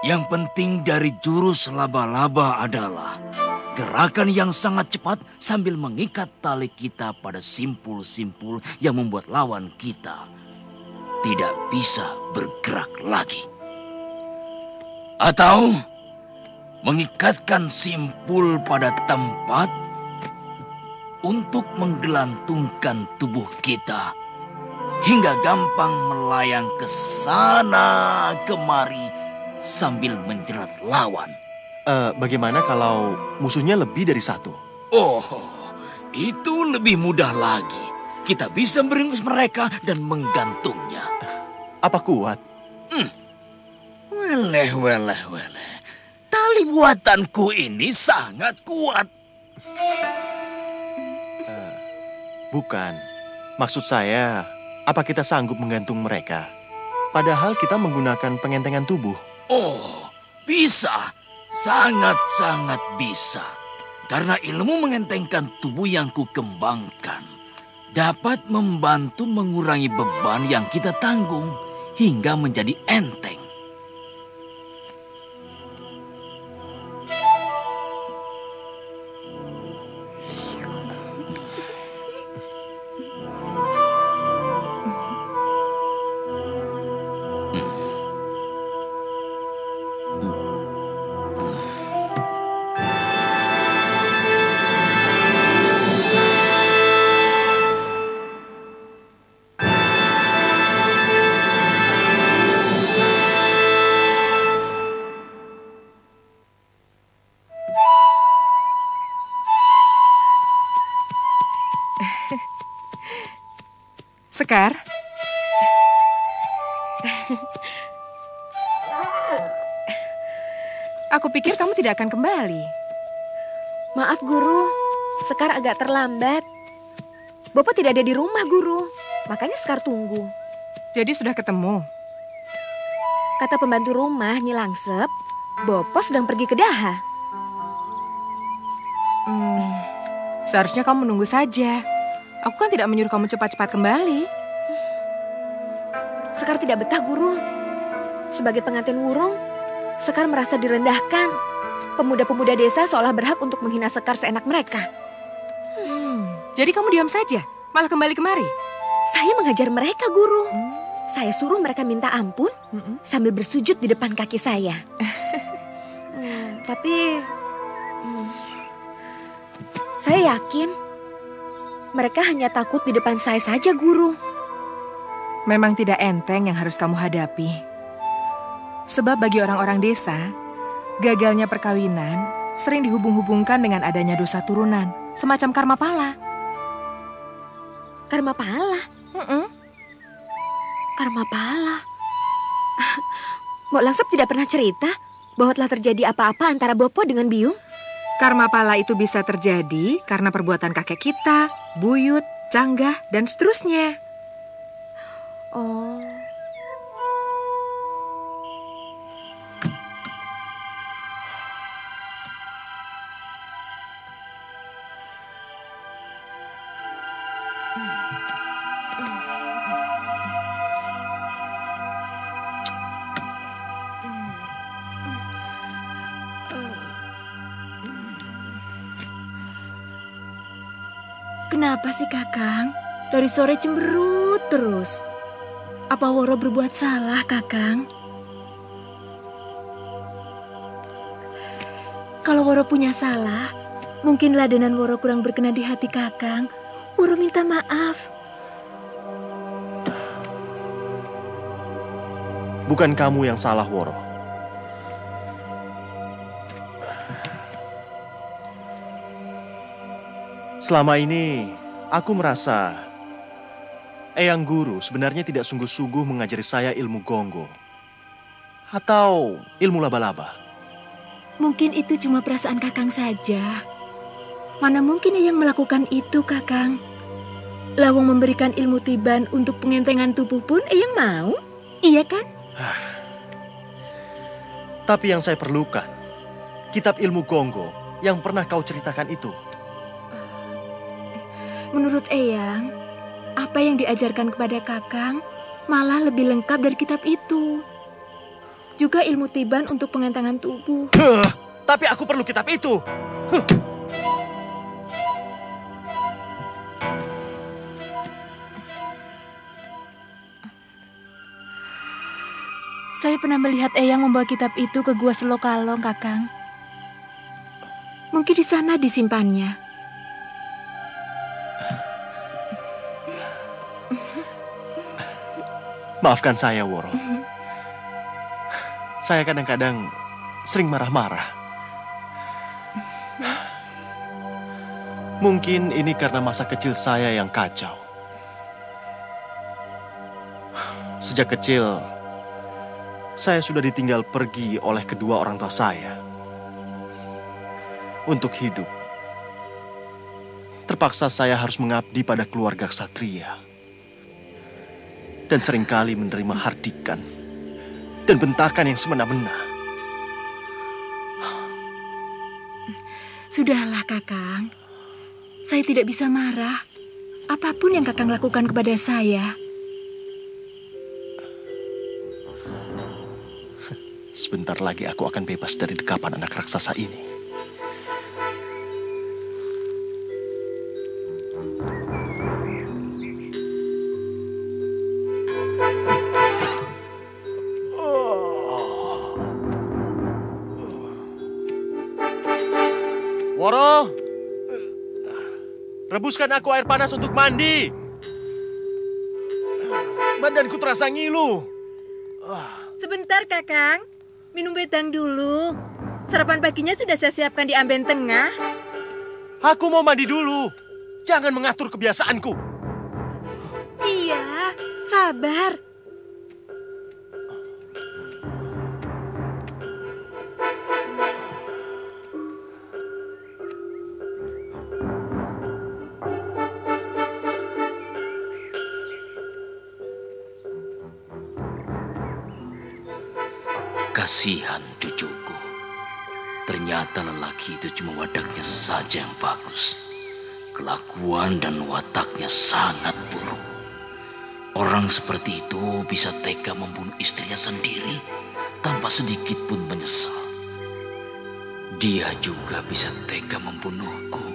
Yang penting dari jurus laba-laba adalah gerakan yang sangat cepat sambil mengikat tali kita pada simpul-simpul yang membuat lawan kita tidak bisa bergerak lagi. Atau mengikatkan simpul pada tempat untuk menggelantungkan tubuh kita hingga gampang melayang ke sana kemari sambil menjerat lawan. Uh, bagaimana kalau musuhnya lebih dari satu? Oh, itu lebih mudah lagi. Kita bisa meringkus mereka dan menggantungnya. Apa kuat? Hmm. Weleh, weleh, weleh. Tali buatanku ini sangat kuat. Uh, bukan. Maksud saya, apa kita sanggup menggantung mereka? Padahal kita menggunakan pengentengan tubuh. Oh, bisa. Sangat-sangat bisa. Karena ilmu mengentengkan tubuh yang kukembangkan dapat membantu mengurangi beban yang kita tanggung hingga menjadi enteng. Sekar? Aku pikir kamu tidak akan kembali. Maaf, Guru. Sekar agak terlambat. Bapak tidak ada di rumah, Guru. Makanya Sekar tunggu. Jadi sudah ketemu? Kata pembantu rumah, Nyilangsep, Bopo sedang pergi ke Daha. Hmm, seharusnya kamu menunggu saja. Aku kan tidak menyuruh kamu cepat-cepat kembali. Sekar tidak betah, Guru. Sebagai pengantin wurung, Sekar merasa direndahkan. Pemuda-pemuda desa seolah berhak untuk menghina Sekar seenak mereka. Hmm, jadi kamu diam saja, malah kembali kemari? Saya mengajar mereka, Guru. Hmm. Saya suruh mereka minta ampun hmm. sambil bersujud di depan kaki saya. hmm, tapi hmm, saya yakin mereka hanya takut di depan saya saja, Guru. Memang tidak enteng yang harus kamu hadapi. Sebab bagi orang-orang desa, gagalnya perkawinan sering dihubung-hubungkan dengan adanya dosa turunan, semacam karma pala. Karma pala? Mm -mm. Karma pala? Mbok Langsep tidak pernah cerita bahwa telah terjadi apa-apa antara Bopo dengan Biung? Karma pala itu bisa terjadi karena perbuatan kakek kita, buyut, canggah, dan seterusnya. Oh. Kenapa sih Kakang? Dari sore cemberut terus. Apa Woro berbuat salah, Kakang? Kalau Woro punya salah, mungkin ladenan Woro kurang berkenan di hati Kakang. Woro minta maaf. Bukan kamu yang salah, Woro. Selama ini, aku merasa Eyang Guru sebenarnya tidak sungguh-sungguh mengajari saya ilmu gonggo. Atau ilmu laba-laba. Mungkin itu cuma perasaan Kakang saja. Mana mungkin Eyang melakukan itu, Kakang? Lawang memberikan ilmu tiban untuk pengentengan tubuh pun Eyang mau? Iya kan? Tapi yang saya perlukan, kitab ilmu gonggo yang pernah kau ceritakan itu. Menurut Eyang, apa yang diajarkan kepada Kakang malah lebih lengkap dari kitab itu. juga ilmu tiban untuk pengentangan tubuh. Huh, tapi aku perlu kitab itu. Huh. Saya pernah melihat Eyang membawa kitab itu ke gua Selokalong, Kakang. Mungkin di sana disimpannya. Maafkan saya, Woro. Saya kadang-kadang sering marah-marah. Mungkin ini karena masa kecil saya yang kacau. Sejak kecil, saya sudah ditinggal pergi oleh kedua orang tua saya. Untuk hidup, terpaksa saya harus mengabdi pada keluarga ksatria. Dan sering kali menerima hardikan dan bentakan yang semena-mena. Sudahlah, Kakang. Saya tidak bisa marah. Apa pun yang Kakang lakukan kepada saya. Sebentar lagi aku akan bebas dari dekapan anak raksasa ini. Rebuskan aku air panas untuk mandi. Badanku terasa ngilu. Sebentar, Kakang. Minum bedang dulu. Sarapan paginya sudah saya siapkan di amben tengah. Aku mau mandi dulu. Jangan mengatur kebiasaanku. Iya, sabar. Kasihan cucuku. Ternyata lelaki itu cuma wadaknya saja yang bagus. Kelakuan dan wataknya sangat buruk. Orang seperti itu bisa tega membunuh istrinya sendiri tanpa sedikit pun menyesal. Dia juga bisa tega membunuhku.